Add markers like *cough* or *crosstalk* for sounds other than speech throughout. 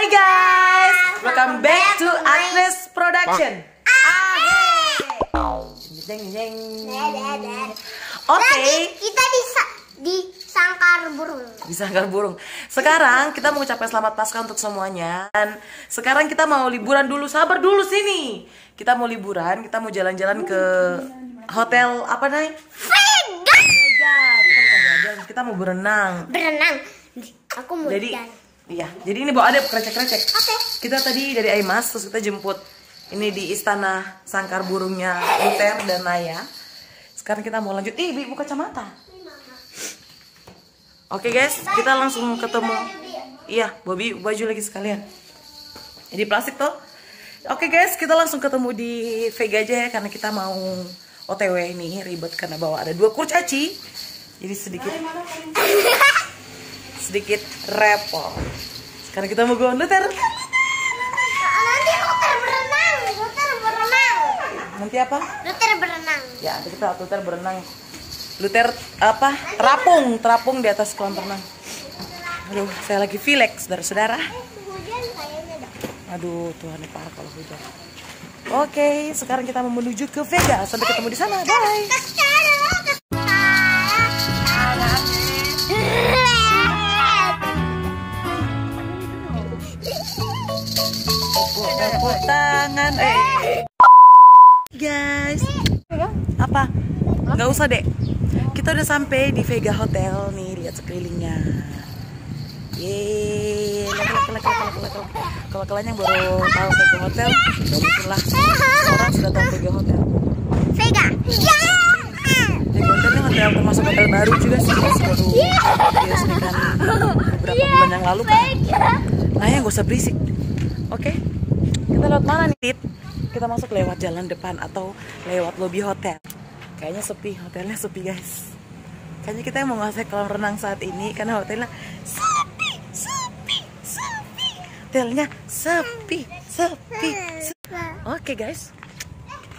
Hai guys, welcome back to Agnes Production. Jeng, jeng. Oke, Tadi kita di di sangkar burung. di sangkar burung. Sekarang kita mau ucapkan selamat pasca untuk semuanya. Dan sekarang kita mau liburan dulu. Sabar dulu sini. Kita mau liburan, kita mau jalan-jalan ke hotel apa nih? Vega. Kita mau berenang. Berenang. Aku mau Jadi jalan. Iya, jadi ini bawa ada krecek-krecek. Oke. Kita tadi dari Aimas terus kita jemput ini di istana sangkar burungnya Uter dan Naya. Sekarang kita mau lanjut. Ih, Bi, buka kacamata. Oke guys, kita langsung ketemu. Iya, Bobby baju lagi sekalian. Ini plastik tuh. Oke guys, kita langsung ketemu di Vega aja ya karena kita mau OTW ini ribet karena bawa ada dua kurcaci. Jadi sedikit sedikit repot. Sekarang kita mau go Luther. Nanti Luther berenang. Luther berenang. Nanti apa? Luther berenang. Ya, nanti kita Luther berenang. Luther apa? Terapung, terapung di atas kolam renang. Aduh, saya lagi relax, saudara-saudara. Aduh, Tuhan parah kalau hujan. Oke, sekarang kita mau menuju ke Vega. Sampai ketemu di sana. Bye. Tepuk tangan. Eh. Guys. Apa? Nggak usah, Dek. Kita udah sampai di Vega Hotel nih, lihat sekelilingnya. Yeay. Kalau kalian yang baru tahu Vega Hotel, mungkin lah orang sudah tahu Vega Hotel. Vega. Ya. Vega Hotel ini hotel termasuk hotel baru juga sih, guys. baru diresmikan beberapa bulan yang lalu kan. Nah, ya nggak usah berisik. Oke, kita lewat mana nih? Tit? Kita masuk lewat jalan depan atau lewat lobi hotel. Kayaknya sepi, hotelnya sepi guys. Kayaknya kita yang mau ngasih kolam renang saat ini karena hotelnya sepi, sepi, sepi. Hotelnya sepi, sepi. sepi. Oke guys,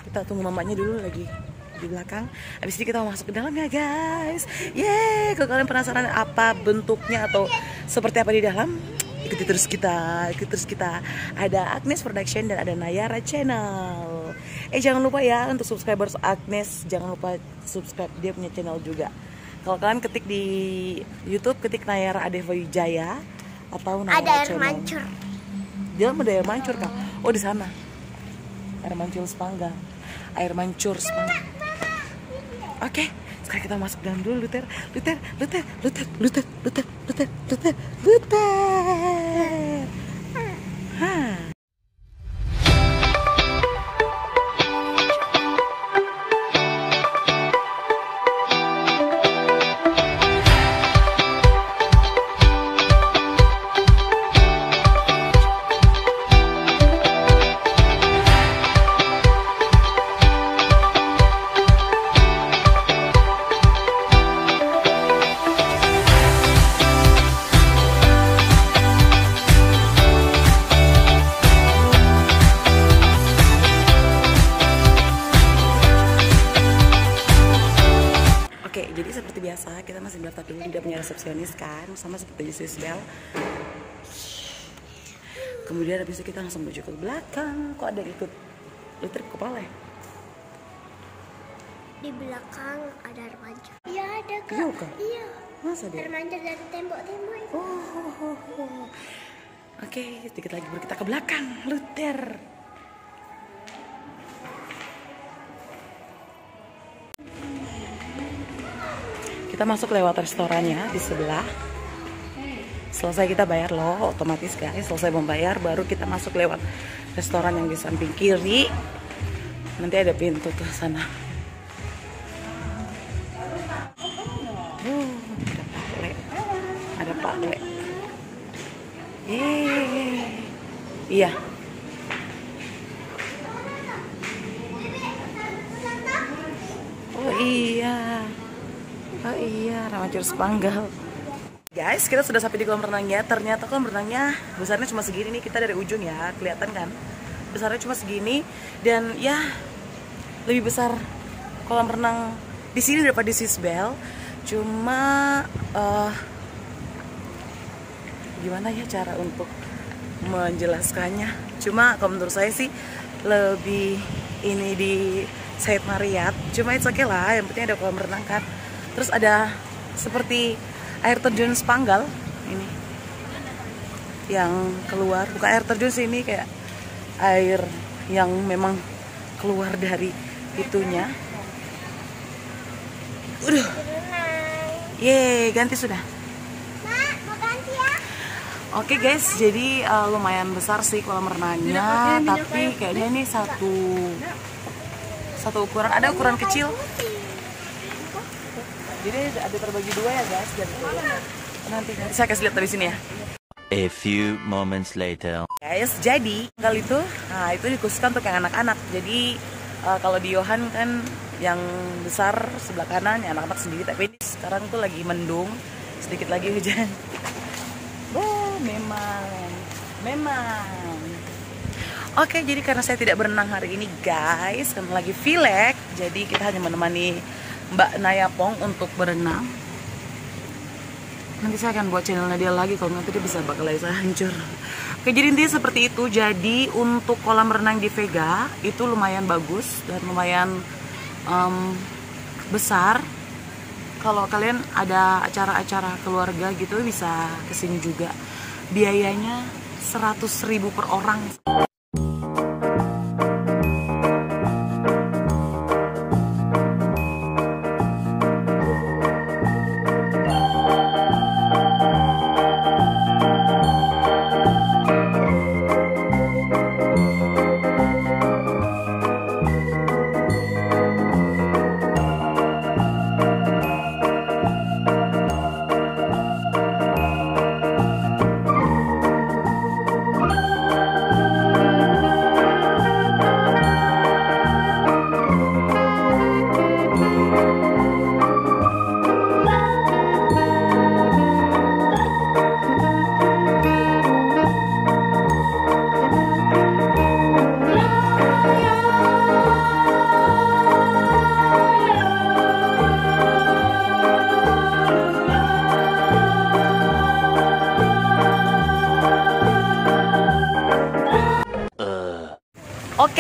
kita tunggu mamanya dulu lagi di belakang. Habis ini kita mau masuk ke dalam ya guys. Yeay, kalau kalian penasaran apa bentuknya atau seperti apa di dalam, ikuti terus kita, ikuti terus kita. Ada Agnes Production dan ada Nayara Channel. Eh jangan lupa ya untuk subscribers Agnes, jangan lupa subscribe dia punya channel juga. Kalau kalian ketik di YouTube ketik Nayara Adeva Wijaya atau Nayara Ada air Channel. mancur. Di dalam ada air mancur kak. Oh di sana. Air mancur Sepangga. Air mancur Sepangga. Oke, sekarang kita masuk dalam dulu Luther. Luther, Luther, Luther, Luther, Luther, Luther, Luther, Luther. Sama seperti di Sisbel. Kemudian habis itu kita langsung menuju ke belakang. Kok ada yang ikut Luther ke kepala ya? Di belakang ada air mancur. Iya ada kak. Iya, Kak? Iya. Masa Air deh? mancur dari tembok-tembok itu. Oh, oh, oh, oh. Oke, sedikit lagi baru kita ke belakang, Luther. Kita masuk lewat restorannya di sebelah. Selesai kita bayar loh, otomatis guys. Selesai membayar, baru kita masuk lewat restoran yang di samping kiri. Nanti ada pintu ke sana. Ada Pak. Ada Pak. Iya. Oh iya. Oh iya, Ramancur Sepanggal. Guys, kita sudah sampai di kolam renangnya. Ternyata kolam renangnya besarnya cuma segini nih. Kita dari ujung ya, kelihatan kan? Besarnya cuma segini dan ya lebih besar kolam renang di sini daripada di Sisbel. Cuma eh, gimana ya cara untuk menjelaskannya. Cuma kalau menurut saya sih lebih ini di Said Mariat. Cuma itu oke lah, yang penting ada kolam renang kan. Terus ada seperti air terjun Spanggal ini. Yang keluar bukan air terjun sih ini kayak air yang memang keluar dari itunya. Udah. Ye ganti sudah. Mak, mau ganti ya? Oke guys, jadi uh, lumayan besar sih kolam renangnya, tapi kayaknya ini satu satu ukuran. Ada ukuran kecil, jadi ada terbagi dua ya guys. Jadi nanti nanti saya kasih lihat dari sini ya. A few moments later. Guys, jadi kali itu, nah itu dikhususkan untuk yang anak-anak. Jadi uh, kalau di Yohan kan yang besar sebelah kanan, yang anak-anak sendiri. Tapi ini sekarang tuh lagi mendung, sedikit lagi hujan. *laughs* Oh, memang, memang. Oke, jadi karena saya tidak berenang hari ini, guys, karena lagi filek, jadi kita hanya menemani Mbak Naya Pong untuk berenang. Nanti saya akan buat channelnya dia lagi, kalau nanti dia bisa bakal saya hancur. Oke, jadi intinya seperti itu. Jadi untuk kolam renang di Vega itu lumayan bagus dan lumayan em, besar kalau kalian ada acara-acara keluarga gitu bisa ke sini juga biayanya 100.000 per orang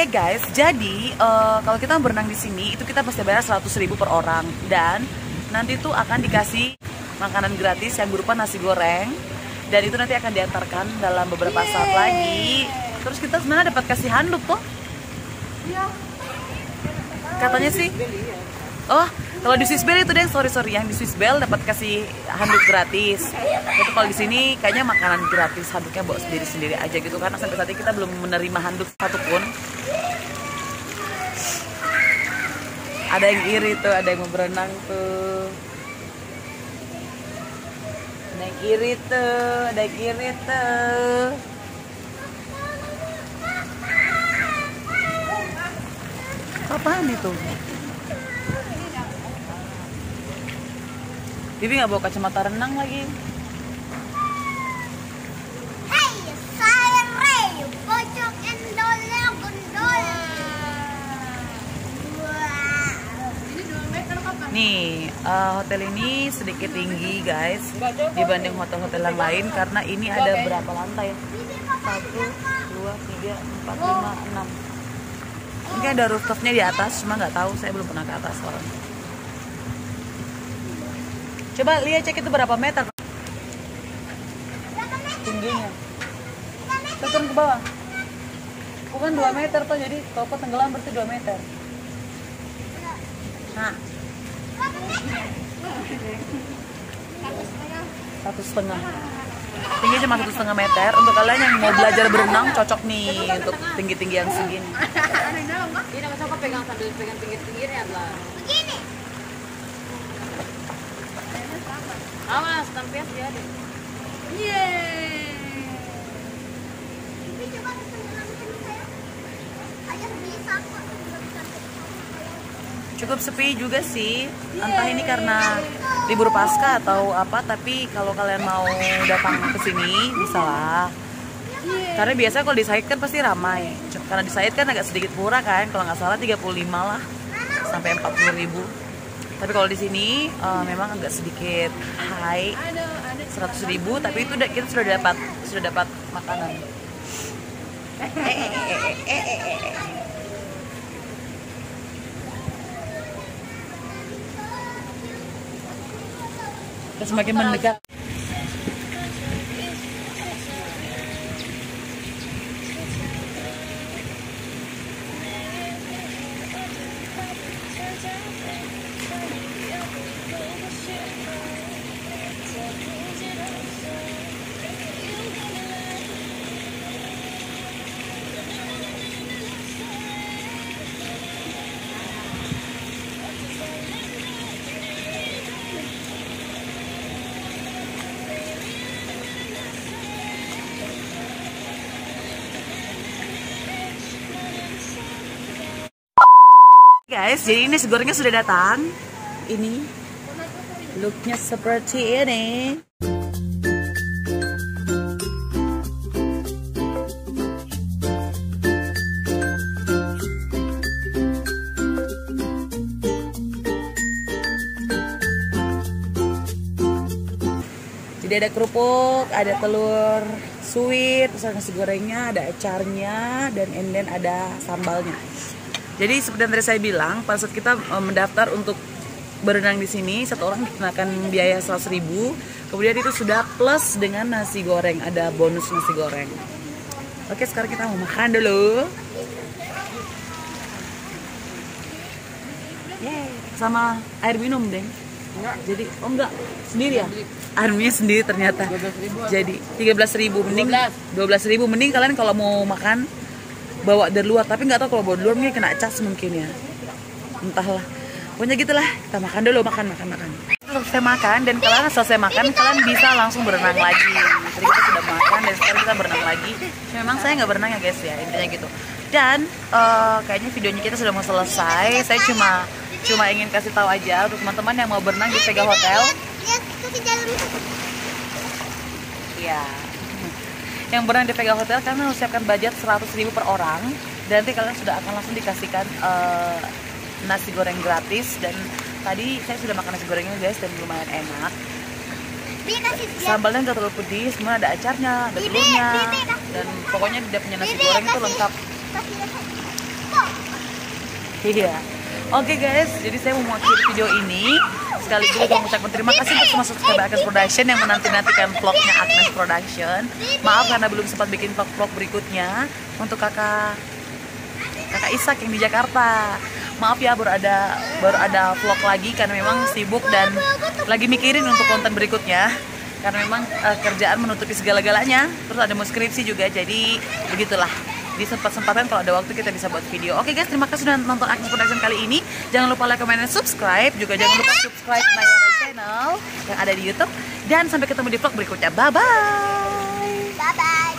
Oke guys, jadi eh, kalau kita berenang di sini itu kita pasti bayar 100.000 per orang dan nanti tuh akan dikasih makanan gratis yang berupa nasi goreng dan itu nanti akan diantarkan dalam beberapa saat lagi. Terus kita sebenarnya dapat kasih handuk tuh. Katanya sih. Oh, kalau di Swiss Bell itu deh, sorry sorry, yang di Swiss Bell dapat kasih handuk gratis. Itu kalau di sini kayaknya makanan gratis, handuknya bawa sendiri sendiri aja gitu karena sampai saat ini kita belum menerima handuk satupun. Ada yang iri tuh, ada yang mau berenang tuh. Ada yang iri tuh, ada yang iri tuh. Apaan itu? Bibi nggak bawa kacamata renang lagi. Hei, saya Ray, pojok endolnya gondol. Wow. Nih, eh, hotel ini sedikit tinggi guys dibanding hotel-hotel yang lain karena ini ada berapa lantai? Satu, dua, tiga, empat, lima, enam. Mungkin ada rooftopnya di atas, cuma nggak tahu. Saya belum pernah ke atas soalnya. Coba lihat cek itu berapa meter tingginya. Turun ke bawah. Bukan 2 meter tuh, jadi kau tenggelam berarti 2 meter. Nah, satu setengah tinggi cuma satu setengah meter untuk kalian yang mau belajar berenang cocok nih untuk tinggi tinggi yang segini Ini kau pegang sambil pegang pinggir-pinggirnya lah. Awas, tampias dia deh. Coba tenggelamkan saya. Ayah bisa kok tenggelamkan. cukup sepi juga sih. Entah ini karena libur pasca atau apa tapi kalau kalian mau datang ke sini bisa lah. Karena biasa kalau di Said kan pasti ramai. Karena di Said kan agak sedikit murah kan kalau nggak salah 35 lah. Sampai 40 ribu tapi kalau di sini eh, memang agak sedikit high 100 ribu tapi itu kita sudah dapat sudah dapat makanan Kita semakin mendekat. Guys, jadi ini nasi gorengnya sudah datang. Ini looknya seperti ini. Jadi ada kerupuk, ada telur sweet, terus ada nasi gorengnya, ada acarnya, dan and then ada sambalnya. Jadi seperti yang tadi saya bilang, pada kita eh, mendaftar untuk berenang di sini, satu orang dikenakan biaya 100 ribu. Kemudian itu sudah plus dengan nasi goreng, ada bonus nasi goreng. Oke, sekarang kita mau makan dulu. Yeay, sama air minum, Deng. Enggak. Jadi, oh enggak, sendiri ya? Air minumnya sendiri ternyata. Jadi, 13 ribu. Mending 12 ribu. Mending kalian kalau mau makan, bawa dari luar tapi nggak tahu kalau bawa dari luar mungkin kena cas mungkin ya entahlah pokoknya gitulah kita makan dulu makan makan makan. Selesai makan dan kalian selesai makan kalian bisa langsung berenang lagi. Jadi kita sudah makan dan sekarang kita berenang lagi. Memang saya nggak berenang ya guys ya intinya gitu. Dan eh, kayaknya videonya kita sudah mau selesai. Saya cuma cuma ingin kasih tahu aja untuk teman-teman yang mau berenang di Vega Hotel. Iya. Yang berenang di Vega Hotel kalian harus siapkan budget 100.000 per orang. Dan nanti kalian sudah akan langsung dikasihkan eh, nasi goreng gratis dan tadi saya sudah makan nasi gorengnya guys dan lumayan enak. Sambalnya nggak terlalu pedis, kemudian ada acarnya, ada telurnya dan pokoknya dia punya nasi goreng itu lengkap. *laughs* Iya. Oke guys, jadi saya mau mengakhiri video ini sekaligus mau mengucapkan terima kasih untuk semua subscriber Agnes Production yang menanti-nantikan vlognya Agnes Production. Maaf karena belum sempat bikin vlog-vlog berikutnya untuk kakak kakak Isak yang di Jakarta. Maaf ya baru ada baru ada vlog lagi karena memang sibuk dan lagi mikirin untuk konten berikutnya. Karena memang eh, kerjaan menutupi segala-galanya. Terus ada mau skripsi juga jadi begitulah. Di sempat-sempatan kalau ada waktu kita bisa buat video. Oke guys terima kasih sudah nonton Agnes Production kali ini. Jangan lupa like, comment, dan subscribe. Juga jangan lupa subscribe Nayara channel yang ada di YouTube. Dan sampai ketemu di vlog berikutnya. Bye bye Bye bye.